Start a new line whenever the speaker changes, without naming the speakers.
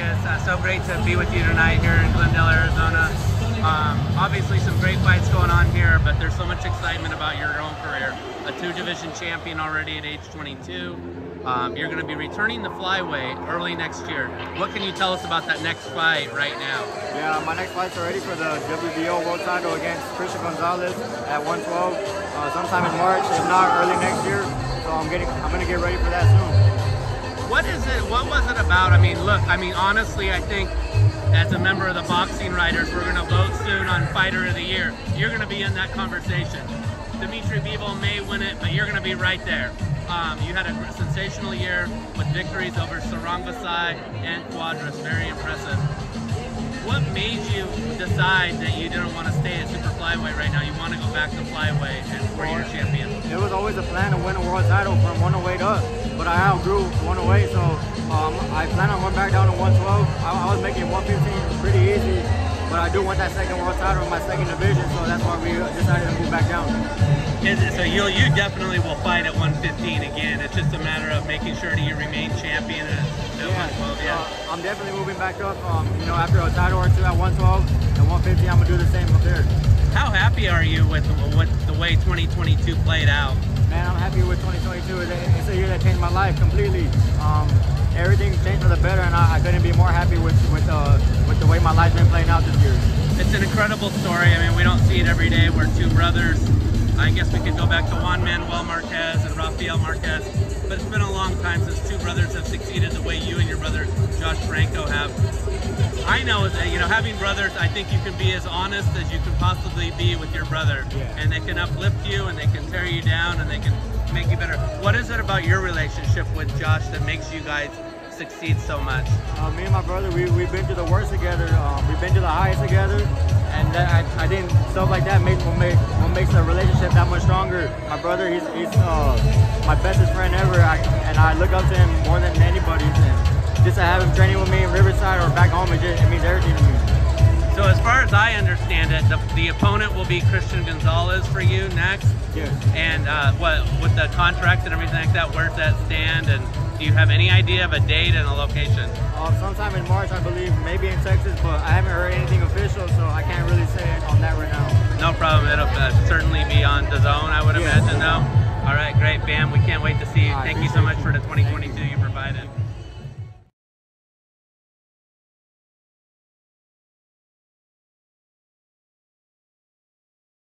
Rodriguez. Uh, so great to be with you tonight here in Glendale, Arizona. Um, obviously, some great fights going on here, but there's so much excitement about your own career. A two-division champion already at age 22. Um, you're going to be returning the flyweight early next year. What can you tell us about that next fight right now?
Yeah, my next fight's already for the WBO world title against Christian Gonzalez at 112, uh, sometime in March, if not early next year. So I'm getting, I'm going to get ready for that soon.
What is it? What was it about? I mean, look. I mean, honestly, I think as a member of the boxing writers, we're going to vote soon on Fighter of the Year. You're going to be in that conversation. Dimitri Bivol may win it, but you're going to be right there. Um, you had a sensational year with victories over Sor Rungvisai and Cuadras. Very impressive. What made you decide that you didn't want to stay at super flyweight right now? You want to go back to flyweight and where you're champion?
It was always a plan to win a world title from 108 up, but I outgrew 108, so um, I plan on going back down to 112. I, I was making 115 pretty easy, but I do want that second world title in my second division, so that's why we decided to move back down.
It, so you you definitely will fight at 115 again. It's just a matter of making sure that you remain champion at, at
yeah,
112. Yeah,
uh, I'm definitely moving back up. Um, you know, after a title or two at 112 and 150, I'm gonna do the same up there.
Happy are you with with the way 2022 played out?
Man, I'm happy with 2022. It's a year that changed my life completely. Um, everything changed for the better, and I, I couldn't be more happy with with uh, with the way my life's been playing out this year.
It's an incredible story. I mean, we don't see it every day. We're two brothers. I guess we could go back to Juan Manuel Marquez and Rafael Marquez, but it's been a long time since two brothers have succeeded the way you and your brother Josh Franco have. I know that you know having brothers, I think you can be as honest as you can possibly be with your brother,
yeah.
and they can uplift you and they can tear you down and they can make you better. What is it about your relationship with Josh that makes you guys succeed so much?
Uh, me and my brother, we, we've been to the worst together. Um, we've been to the highest together. And that, I, I think stuff like that makes what, make, what makes the relationship that much stronger. My brother, he's, he's uh, my bestest friend ever. I, and I look up to him more than anybody. And just to have him training with me in Riverside or back home, it, just, it means everything to me.
So as far as I understand it, the, the opponent will be Christian Gonzalez for you next.
Yes.
And uh, what with the contracts and everything like that, where's that stand? And do you have any idea of a date and a location?
Um, sometime in March, I believe, maybe in Texas, but I haven't heard anything official, so I can't really say it on that right now.
No problem. It'll uh, certainly be on the zone, I would
Yeah.
imagine, though. All right, great, Bam. We can't wait to see you.
I
Thank you so much for the 2022 you provided.